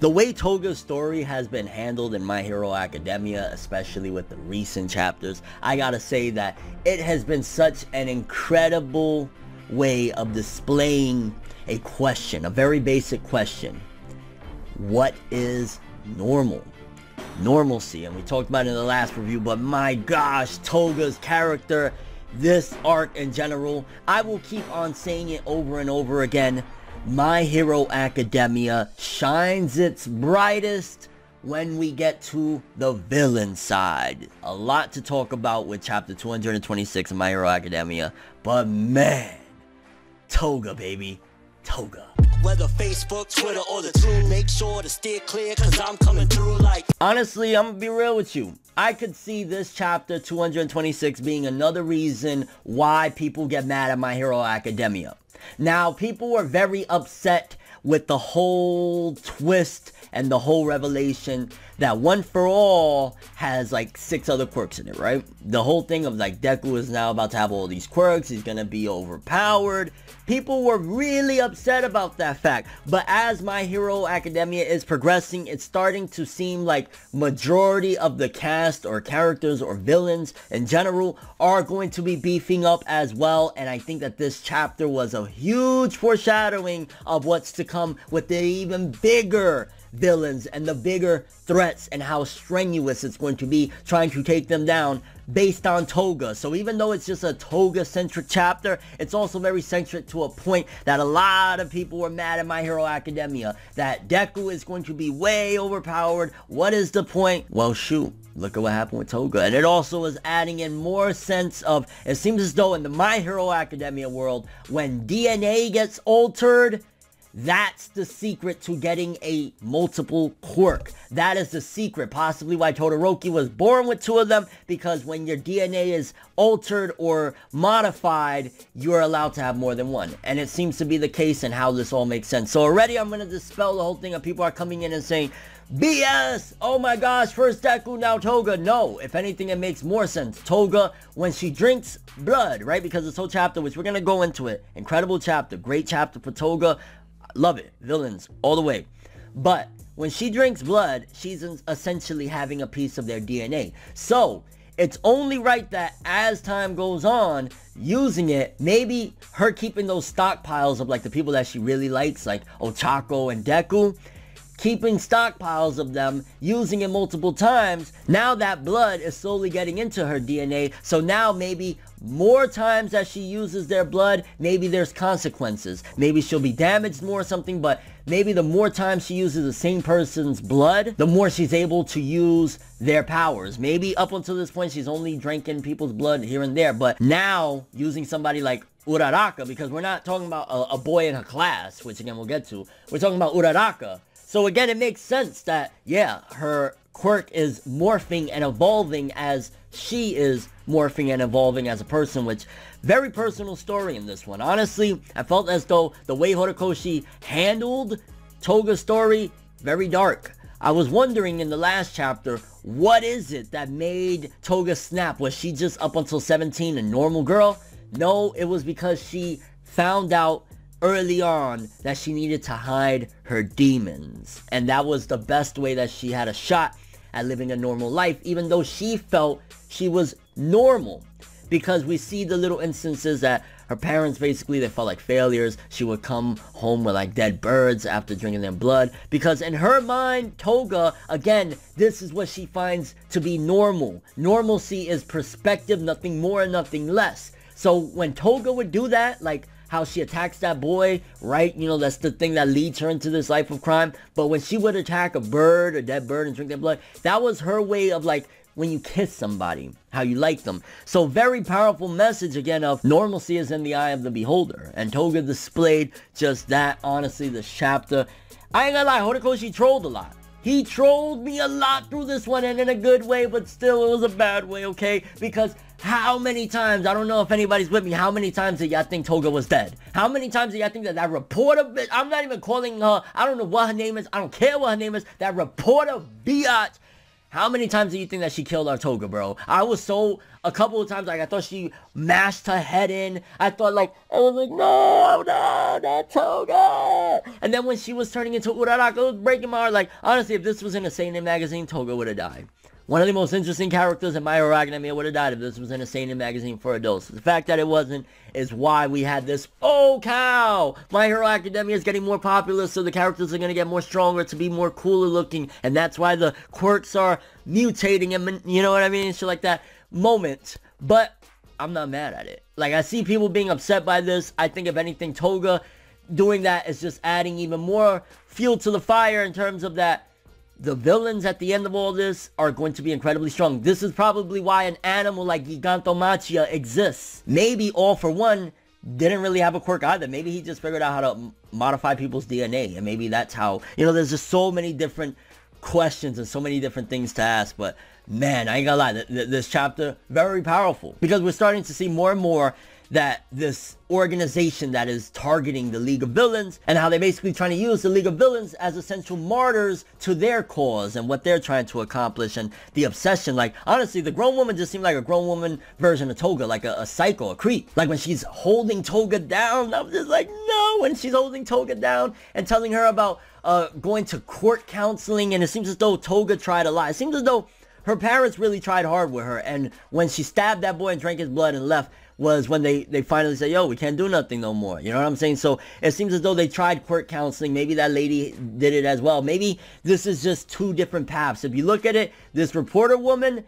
The way Toga's story has been handled in My Hero Academia, especially with the recent chapters, I gotta say that it has been such an incredible way of displaying a question, a very basic question. What is normal? Normalcy, and we talked about it in the last review, but my gosh, Toga's character, this arc in general, I will keep on saying it over and over again. My Hero Academia shines its brightest when we get to the villain side. A lot to talk about with chapter 226 of My Hero Academia, but man, Toga baby, Toga. Whether Facebook, Twitter, or the two, make sure to steer clear, cause I'm coming through like... Honestly, I'm gonna be real with you. I could see this chapter 226 being another reason why people get mad at My Hero Academia. Now, people were very upset with the whole twist and the whole revelation that One For All has like six other quirks in it, right? The whole thing of like Deku is now about to have all these quirks, he's gonna be overpowered. People were really upset about that fact. But as My Hero Academia is progressing, it's starting to seem like majority of the cast or characters or villains in general are going to be beefing up as well. And I think that this chapter was a huge foreshadowing of what's to come with the even bigger villains and the bigger threats and how strenuous it's going to be trying to take them down based on Toga. So even though it's just a Toga-centric chapter, it's also very centric to a point that a lot of people were mad at My Hero Academia. That Deku is going to be way overpowered. What is the point? Well, shoot. Look at what happened with Toga. And it also is adding in more sense of, it seems as though in the My Hero Academia world, when DNA gets altered, that's the secret to getting a multiple quirk. That is the secret, possibly why Todoroki was born with two of them, because when your DNA is altered or modified, you're allowed to have more than one. And it seems to be the case and how this all makes sense. So already I'm going to dispel the whole thing of people are coming in and saying, BS! Oh my gosh, first Deku, now Toga. No, if anything, it makes more sense. Toga, when she drinks blood, right? Because this whole chapter, which we're going to go into it. Incredible chapter. Great chapter for Toga. Love it. Villains all the way. But when she drinks blood, she's essentially having a piece of their DNA. So, it's only right that as time goes on, using it, maybe her keeping those stockpiles of like the people that she really likes, like Ochako and Deku, keeping stockpiles of them, using it multiple times, now that blood is slowly getting into her DNA. So now maybe more times that she uses their blood, maybe there's consequences. Maybe she'll be damaged more or something, but maybe the more times she uses the same person's blood, the more she's able to use their powers. Maybe up until this point, she's only drinking people's blood here and there, but now using somebody like Uraraka, because we're not talking about a, a boy in her class, which again we'll get to. We're talking about Uraraka. So again, it makes sense that, yeah, her quirk is morphing and evolving as she is morphing and evolving as a person, which very personal story in this one. Honestly, I felt as though the way Horikoshi handled Toga's story, very dark. I was wondering in the last chapter, what is it that made Toga snap? Was she just up until 17 a normal girl? No, it was because she found out early on that she needed to hide her demons. And that was the best way that she had a shot at living a normal life, even though she felt she was normal. Because we see the little instances that her parents basically, they felt like failures. She would come home with like dead birds after drinking their blood. Because in her mind, Toga, again, this is what she finds to be normal. Normalcy is perspective, nothing more, and nothing less. So when Toga would do that, like how she attacks that boy, right? You know, that's the thing that leads her into this life of crime. But when she would attack a bird, a dead bird, and drink their blood, that was her way of like, when you kiss somebody, how you like them. So very powerful message again of normalcy is in the eye of the beholder. And Toga displayed just that, honestly, this chapter. I ain't gonna lie, Horikoshi trolled a lot. He trolled me a lot through this one and in a good way, but still it was a bad way, okay? Because how many times, I don't know if anybody's with me, how many times did y'all think Toga was dead? How many times did y'all think that that reporter, I'm not even calling her, I don't know what her name is, I don't care what her name is, that reporter biatch How many times do you think that she killed our Toga, bro? I was so a couple of times like I thought she mashed her head in. I thought like I was like no, no, not Toga. And then when she was turning into Uraraka, it was breaking my heart. Like honestly, if this was in a Seinen magazine, Toga would have died. One of the most interesting characters in My Hero Academia would have died if this was in a Seinen magazine for adults. The fact that it wasn't is why we had this, oh cow, My Hero Academia is getting more popular, so the characters are going to get more stronger to be more cooler looking, and that's why the quirks are mutating and, you know what I mean, shit like that. Moment. But I'm not mad at it. Like, I see people being upset by this. I think if anything, Toga doing that is just adding even more fuel to the fire in terms of that the villains at the end of all this are going to be incredibly strong. This is probably why an animal like Gigantomachia exists. Maybe All for One didn't really have a quirk either. Maybe he just figured out how to modify people's DNA. And maybe that's how, you know, there's just so many different questions and so many different things to ask. But man, I ain't gonna lie, th th this chapter, very powerful. Because we're starting to see more and more that this organization that is targeting the League of Villains and how they're basically trying to use the League of Villains as essential martyrs to their cause and what they're trying to accomplish and the obsession. Like, honestly, the grown woman just seemed like a grown woman version of Toga, like a, a psycho, a creep. Like when she's holding Toga down, I'm just like, no, when she's holding Toga down and telling her about uh, going to quirk counseling and it seems as though Toga tried a lot. It seems as though her parents really tried hard with her and when she stabbed that boy and drank his blood and left, was when they, they finally said, yo, we can't do nothing no more. You know what I'm saying? So it seems as though they tried quirk counseling. Maybe that lady did it as well. Maybe this is just two different paths. If you look at it, this reporter woman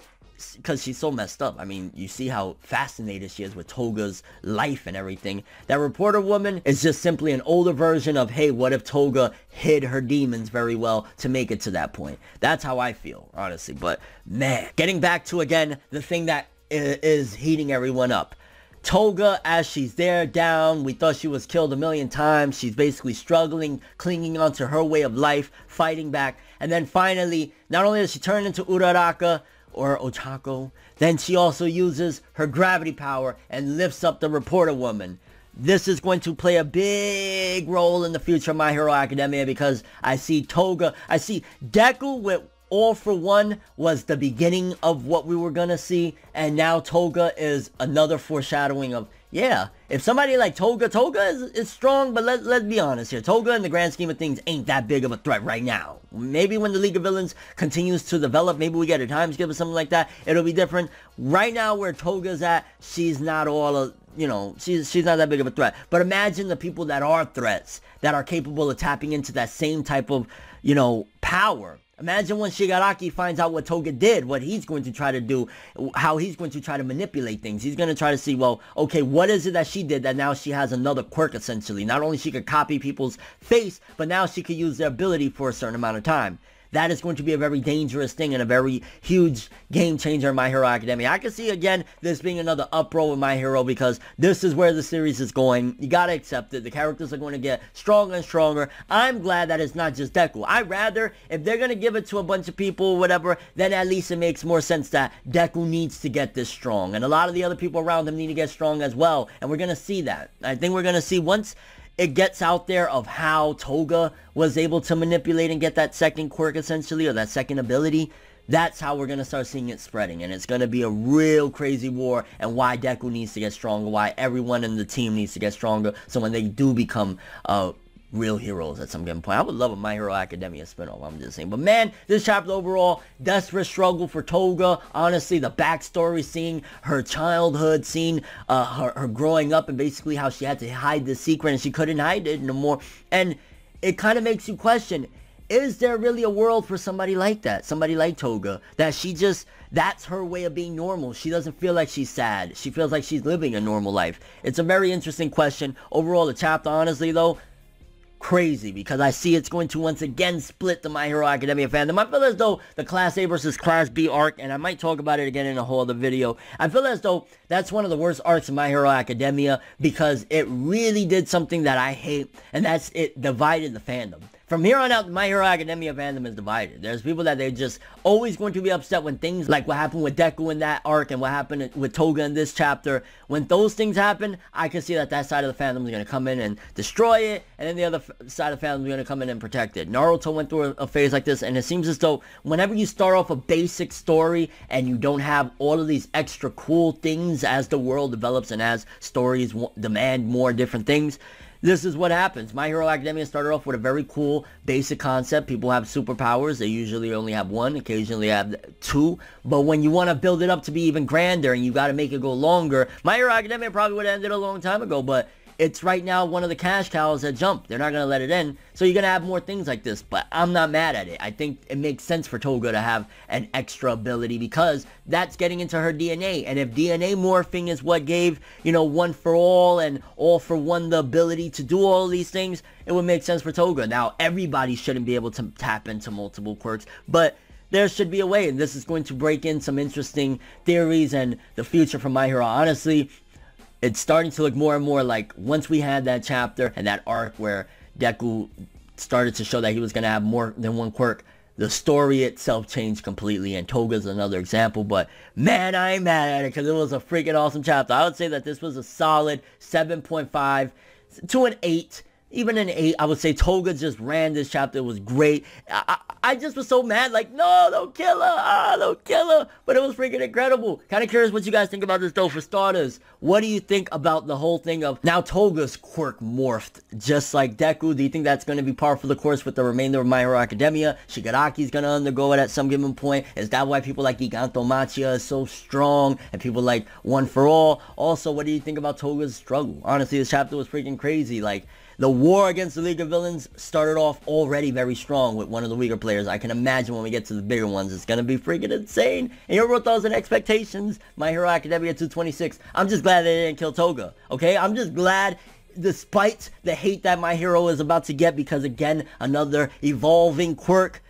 because she's so messed up. I mean, you see how fascinated she is with Toga's life and everything. That reporter woman is just simply an older version of, hey, what if Toga hid her demons very well to make it to that point? That's how I feel, honestly. But man, getting back to, again, the thing that is heating everyone up. Toga, as she's there down, we thought she was killed a million times. She's basically struggling, clinging onto her way of life, fighting back. And then finally, not only does she turn into Uraraka or Ochako, then she also uses her gravity power and lifts up the reporter woman. This is going to play a big role in the future of My Hero Academia because I see Toga, I see Deku with all for One was the beginning of what we were gonna see, and now Toga is another foreshadowing of, yeah, if somebody like Toga, Toga is, is strong, but let, let's be honest here. Toga, in the grand scheme of things, ain't that big of a threat right now. Maybe when the League of Villains continues to develop, maybe we get a time skip or something like that, it'll be different. Right now, where Toga's at, she's not all, a, you know, she's, she's not that big of a threat. But imagine the people that are threats, that are capable of tapping into that same type of, you know, power Imagine when Shigaraki finds out what Toga did, what he's going to try to do, how he's going to try to manipulate things. He's going to try to see, well, okay, what is it that she did that now she has another quirk, essentially? Not only she could copy people's face, but now she could use their ability for a certain amount of time that is going to be a very dangerous thing and a very huge game changer in My Hero Academia. I can see, again, this being another uproar with My Hero because this is where the series is going. You gotta accept it. The characters are going to get stronger and stronger. I'm glad that it's not just Deku. I'd rather, if they're going to give it to a bunch of people or whatever, then at least it makes more sense that Deku needs to get this strong. And a lot of the other people around him need to get strong as well. And we're going to see that. I think we're going to see once it gets out there of how Toga was able to manipulate and get that second quirk essentially, or that second ability, that's how we're going to start seeing it spreading. And it's going to be a real crazy war and why Deku needs to get stronger, why everyone in the team needs to get stronger. So when they do become uh, real heroes at some given point. I would love a My Hero Academia spinoff, I'm just saying. But man, this chapter overall, desperate struggle for Toga. Honestly, the backstory, seeing her childhood, seeing uh, her, her growing up and basically how she had to hide the secret and she couldn't hide it no more. And it kind of makes you question, is there really a world for somebody like that? Somebody like Toga, that she just, that's her way of being normal. She doesn't feel like she's sad. She feels like she's living a normal life. It's a very interesting question. Overall, the chapter, honestly, though, crazy because I see it's going to once again split the My Hero Academia fandom. I feel as though the Class A versus Class B arc, and I might talk about it again in a whole other video, I feel as though that's one of the worst arcs in My Hero Academia because it really did something that I hate, and that's it divided the fandom. From here on out, My Hero Academia fandom is divided. There's people that they're just always going to be upset when things like what happened with Deku in that arc and what happened with Toga in this chapter. When those things happen, I can see that that side of the fandom is going to come in and destroy it, and then the other side of the fandom is going to come in and protect it. Naruto went through a, a phase like this, and it seems as though whenever you start off a basic story and you don't have all of these extra cool things as the world develops and as stories demand more different things, this is what happens. My Hero Academia started off with a very cool basic concept. People have superpowers. They usually only have one, occasionally have two. But when you want to build it up to be even grander and you got to make it go longer, My Hero Academia probably would have ended a long time ago. But it's right now one of the cash cows that jump. They're not going to let it in. So you're going to have more things like this. But I'm not mad at it. I think it makes sense for Toga to have an extra ability because that's getting into her DNA. And if DNA morphing is what gave, you know, one for all and all for one the ability to do all these things, it would make sense for Toga. Now, everybody shouldn't be able to tap into multiple quirks. But there should be a way. And this is going to break in some interesting theories and the future for My Hero. Honestly, it's starting to look more and more like once we had that chapter and that arc where Deku started to show that he was going to have more than one quirk, the story itself changed completely, and Toga's another example, but man, I'm mad at it because it was a freaking awesome chapter. I would say that this was a solid 7.5 to an 8 even an 8, I would say Toga just ran this chapter. It was great. I, I, I, just was so mad. Like, no, don't kill her. Ah, don't kill her. But it was freaking incredible. Kind of curious what you guys think about this, though, for starters. What do you think about the whole thing of now Toga's quirk morphed just like Deku? Do you think that's going to be par for the course with the remainder of My Hero Academia? Shigaraki's going to undergo it at some given point. Is that why people like Gigantomachia is so strong and people like One for All? Also, what do you think about Toga's struggle? Honestly, this chapter was freaking crazy. Like, the war against the League of Villains started off already very strong with one of the weaker players. I can imagine when we get to the bigger ones, it's going to be freaking insane. And your thoughts and expectations, My Hero Academia 226. I'm just glad they didn't kill Toga, okay? I'm just glad despite the hate that my hero is about to get because again another evolving quirk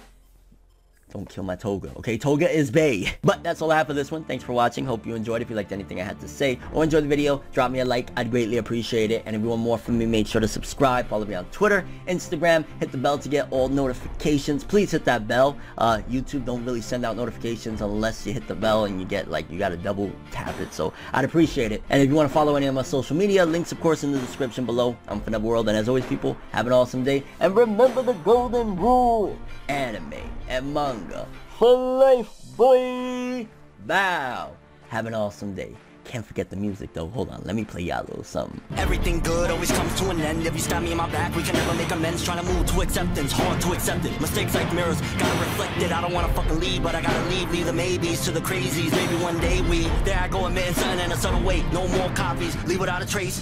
don't kill my Toga, okay? Toga is Bay. But that's all I have for this one. Thanks for watching. Hope you enjoyed. If you liked anything I had to say or enjoyed the video, drop me a like. I'd greatly appreciate it. And if you want more from me, make sure to subscribe. Follow me on Twitter, Instagram. Hit the bell to get all notifications. Please hit that bell. Uh, YouTube don't really send out notifications unless you hit the bell and you get, like, you got to double tap it. So I'd appreciate it. And if you want to follow any of my social media, links, of course, in the description below. I'm ForneverWorld. And as always, people, have an awesome day. And remember the golden rule. Anime and manga for life, boy. Bow. Have an awesome day. Can't forget the music though. Hold on, let me play y'all a little something. Everything good always comes to an end. If you stab me in my back, we can never make amends. Trying to move to acceptance, hard to accept it. Mistakes like mirrors, gotta reflect it. I don't wanna fucking leave, but I gotta leave. Leave the maybes to the crazies. Maybe one day we, there I go admitting something in a subtle way. No more copies, leave without a trace.